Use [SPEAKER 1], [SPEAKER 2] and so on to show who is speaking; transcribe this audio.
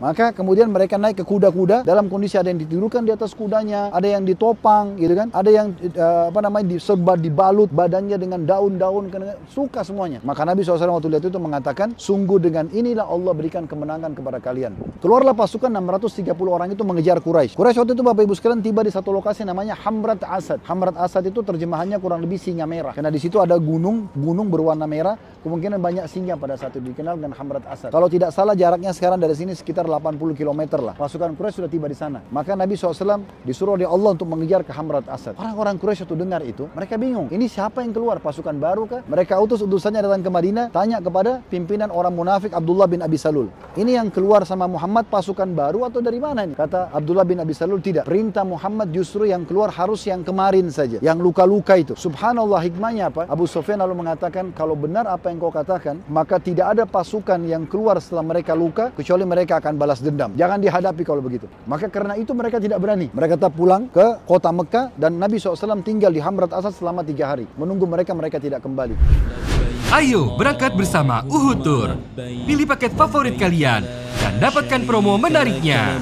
[SPEAKER 1] Maka kemudian mereka naik ke kuda-kuda dalam kondisi ada yang ditidurkan di atas kudanya, ada yang ditopang gitu kan, ada yang uh, apa namanya diserba dibalut badannya dengan daun-daun suka semuanya. Maka Nabi SAW waktu lihat itu mengatakan, sungguh dengan inilah Allah berikan kemenangan kepada kalian. Keluarlah pasukan 630 orang itu mengejar Quraisy. Quraisy waktu itu Bapak Ibu sekalian tiba di satu lokasi namanya Hamrat Asad. Hamrat Asad itu terjemahannya kurang lebih singa merah. Karena di situ ada gunung, gunung berwarna merah, kemungkinan banyak singa pada saat itu dikenal dengan Hamrat Asad. Kalau tidak salah jaraknya sekarang dari sini sekitar 80 km lah. Pasukan Quraisy sudah tiba di sana. Maka Nabi SAW disuruh oleh Allah untuk mengejar ke Hamrat Asad. Orang-orang Quraisy itu dengar itu, mereka bingung. Ini siapa yang keluar? Pasukan baru kah? Mereka utus utusannya datang ke Madinah, tanya kepada pimpinan orang munafik Abdullah bin Abi Salul. Ini yang keluar sama Muhammad pasukan baru atau dari mana ini? Kata Abdullah bin Abi Salul tidak. Perintah Muhammad justru yang keluar harus yang kemarin saja, yang luka-luka itu. Subhanallah hikmahnya apa? Abu Sufyan lalu mengatakan kalau benar yang kau katakan, maka tidak ada pasukan yang keluar setelah mereka luka kecuali mereka akan balas dendam. Jangan dihadapi kalau begitu. Maka karena itu mereka tidak berani. Mereka tetap pulang ke kota Mekah dan Nabi SAW tinggal di Hamrat Asad selama tiga hari. Menunggu mereka, mereka tidak kembali.
[SPEAKER 2] Ayo berangkat bersama Uhud Tour. Pilih paket favorit kalian dan dapatkan promo menariknya.